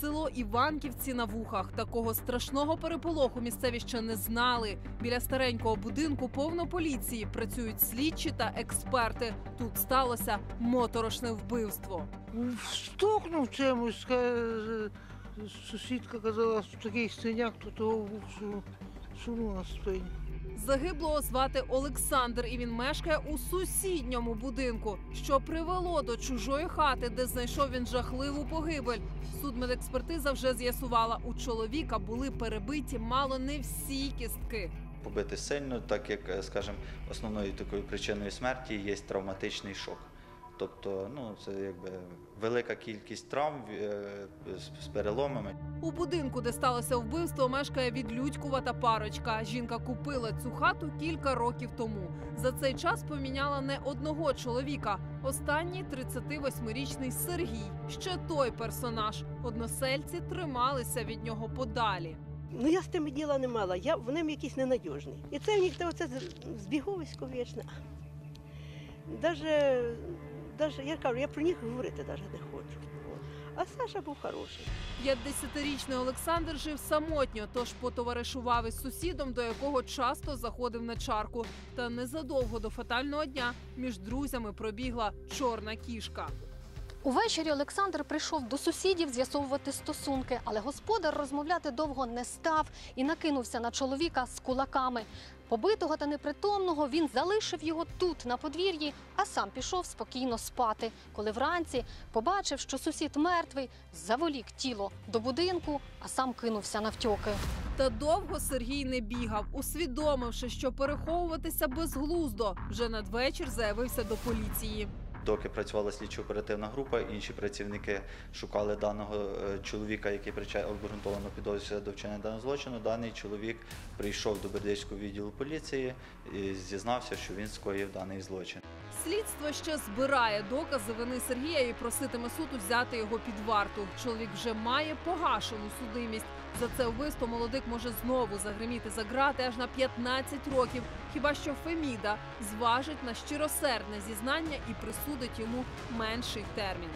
село Іванківці на вухах. Такого страшного переполоху місцеві ще не знали. Біля старенького будинку повно поліції працюють слідчі та експерти. Тут сталося моторошне вбивство. Стукнув чимось, сусідка казала, що такий синяк, то того був, що, що ну, на спині. Загиблого звати Олександр, і він мешкає у сусідньому будинку, що привело до чужої хати, де знайшов він жахливу погибель. Судмедекспертиза вже з'ясувала, у чоловіка були перебиті мало не всі кістки. побити сильно, так як, е, скажімо, основною такою причиною смерті є травматичний шок. Тобто, ну, це якби велика кількість травм е, з- переломами. У будинку, де сталося вбивство, мешкає відлюдькувата парочка. Жінка купила цю хату кілька років тому. За цей час поміняла не одного чоловіка. Останній 38-річний Сергій. Ще той персонаж. Односельці трималися від нього подалі. Ну я з тими діла не мала, я, вони якісь ненадіжні. І це в них оце збіговисько вічне. Даже, даже, я кажу, я про них говорити навіть не хочу. А Саша був хороший. 50-річний Олександр жив самотньо, тож потоваришував із сусідом, до якого часто заходив на чарку. Та незадовго до фатального дня між друзями пробігла чорна кішка. Увечері Олександр прийшов до сусідів з'ясовувати стосунки, але господар розмовляти довго не став і накинувся на чоловіка з кулаками. Побитого та непритомного він залишив його тут, на подвір'ї, а сам пішов спокійно спати. Коли вранці побачив, що сусід мертвий, заволік тіло до будинку, а сам кинувся навтьоки. Та довго Сергій не бігав, усвідомивши, що переховуватися безглуздо. Вже надвечір заявився до поліції. Доки працювала слідчо-оперативна група, інші працівники шукали даного е, чоловіка, який обґрунтовано підозрюється до вчинення даного злочину. Даний чоловік прийшов до Бердичського відділу поліції і зізнався, що він скоїв даний злочин. Слідство ще збирає докази вини Сергія і проситиме суд взяти його під варту. Чоловік вже має погашену судимість. За це вбивство молодик може знову загриміти за грати аж на 15 років. Хіба що Феміда зважить на щиросердне зізнання і присудить йому менший термін.